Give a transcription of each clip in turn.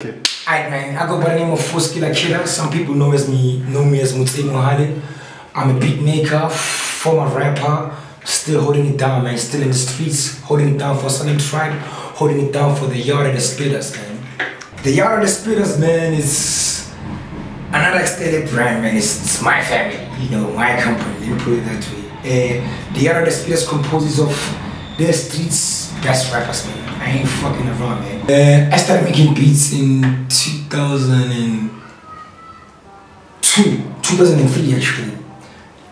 Alright man, I go by the name of Fulskillakilla. Some people know as me know me as Mutsi Mohale. I'm a beat maker, former rapper, still holding it down, man. Still in the streets, holding it down for Salem Tribe, holding it down for the Yard of the Splitters, man. The Yard of the Splitters, man, is another extended brand, man. It's, it's my family, you know, my company. Let me put it that way. Uh, the Yard of the Splitters composes of the streets best rappers, man. I ain't fucking around, man. Uh, I started making beats in 2002, 2003 actually.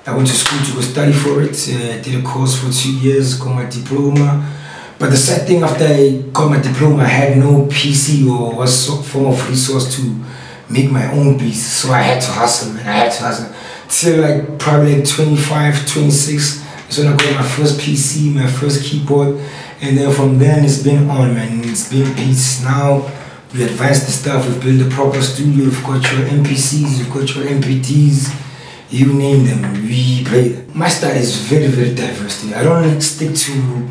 I went to school to go study for it. Uh, did a course for two years, got my diploma. But the sad thing after I got my diploma, I had no PC or was form of resource to make my own beats. So I had to hustle, man. I had to hustle. Till like probably like 25, 26. When I got my first PC, my first keyboard. And then from then it's been on, man. It's been beats. Now we advanced the stuff. We've built a proper studio. We've got your MPCs, we've got your MPTs. You name them, we play them. My style is very, very diverse. I don't stick to.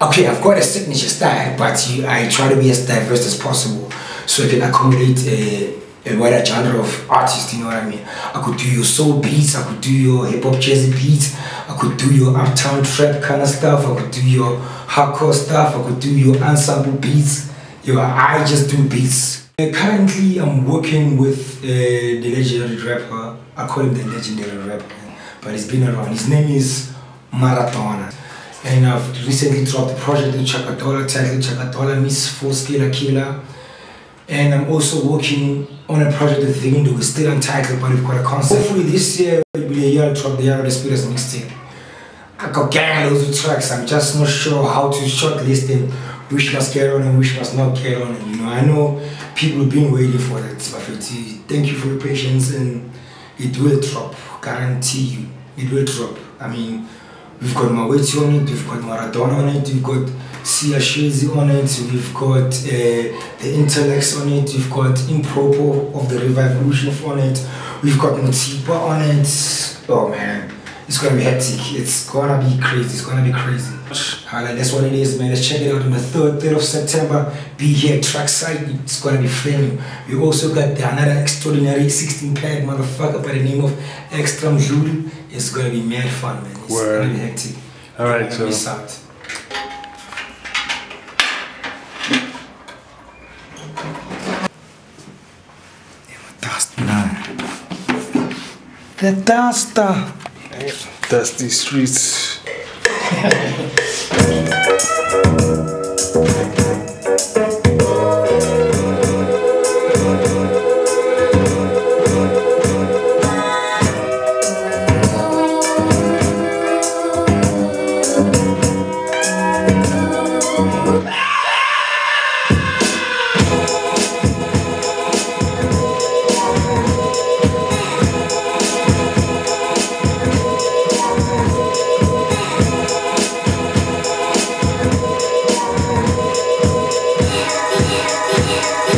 Okay, I've got a signature style, but I try to be as diverse as possible so I can accommodate a, a wider genre of artists. You know what I mean? I could do your soul beats. I could do your hip hop jazzy beats. I could do your uptown trap kind of stuff. I could do your hardcore stuff. I could do your ensemble beats. Yo, I just do beats. Uh, currently, I'm working with uh, the legendary rapper. I call him the legendary rapper, but he's been around. His name is Maratona. And I've recently dropped a project with Chakadola titled Chakadola Miss Fulskillakilla. And I'm also working on a project with Vindo. It's still untitled, but we've got a concept. Hopefully this year will be a year to drop the Yard of the Spirits mixtape. I got gang loads of tracks. I'm just not sure how to shortlist them, which must get on and which must not get on. You know, I know people have been waiting for that. But thank you for your patience, and it will drop. Guarantee you, it will drop. I mean, we've got Maweti on it, we've got Maradona on it, we've got Sia on it, we've got uh, the Intellects on it, we've got Impropo of the Revolution on it, we've got Mutipa on it. Oh man it's gonna be hectic. It's gonna be crazy. It's gonna be crazy. Uh, Alright, that's what it is, man. Let's check it out on the third, third of September. Be here, trackside. It's gonna be flaming. We also got the, another extraordinary 16 pack motherfucker by the name of Extra Mjulu. It's gonna be mad fun, man. It's Word. gonna be hectic. All right, so- gonna miss out. The duster. Dusty streets.